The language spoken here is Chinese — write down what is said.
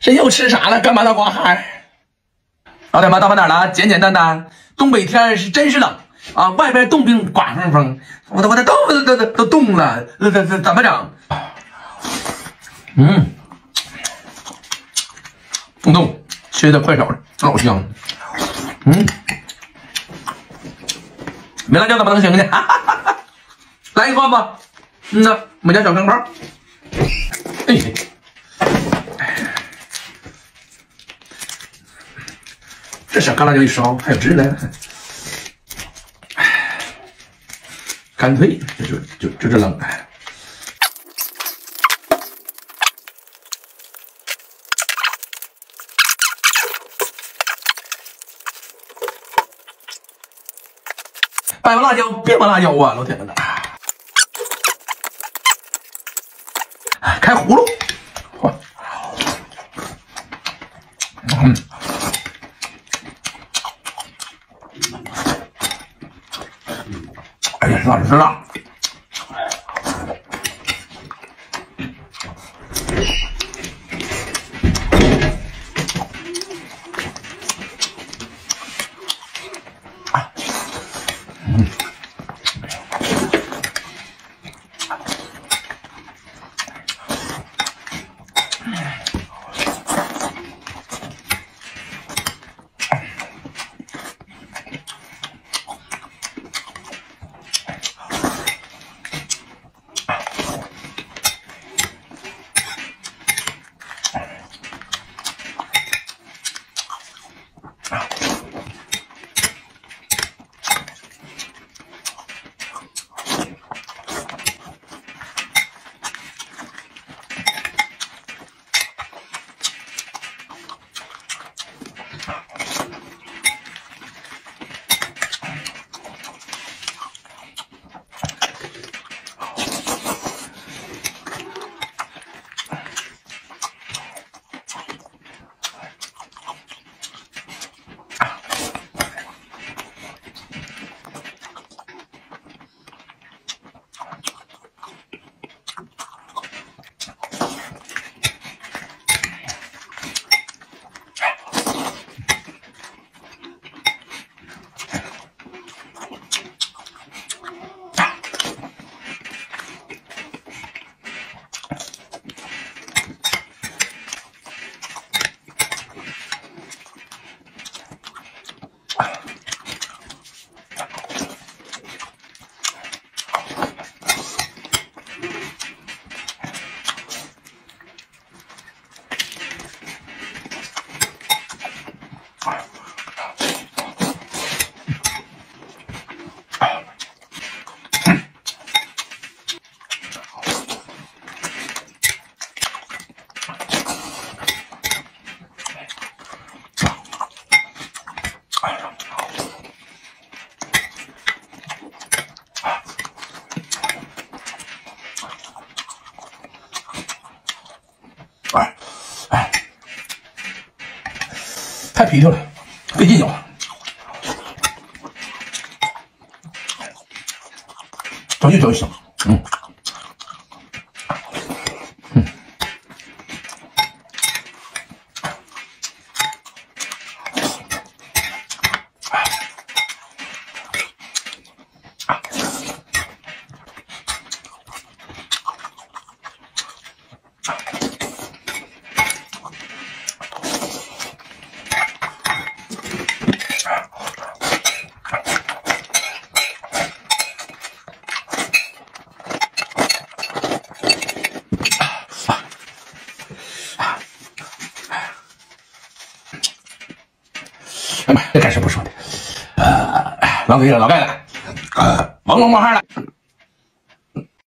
这又吃啥了？干嘛大刮汗？老铁们，到饭点了，简简单单。东北天是真是冷啊，外边冻冰刮风风，我的我的豆腐都都都冻了，这这这怎么整？嗯，冻冻，切的快手，老香。嗯，没辣椒怎么能行呢？来一罐吧。嗯呐，我家小钢炮。哎。这小干辣椒一烧，还有汁呢，干脆就就就就这冷。摆完辣椒，别忘辣椒啊，老铁们呐！开葫芦，嗯。哎呀，辣太皮头了，费劲咬，嚼越嚼越香，嗯。这干什么说的？呃，老给了，老盖了，呃，王龙冒汗了。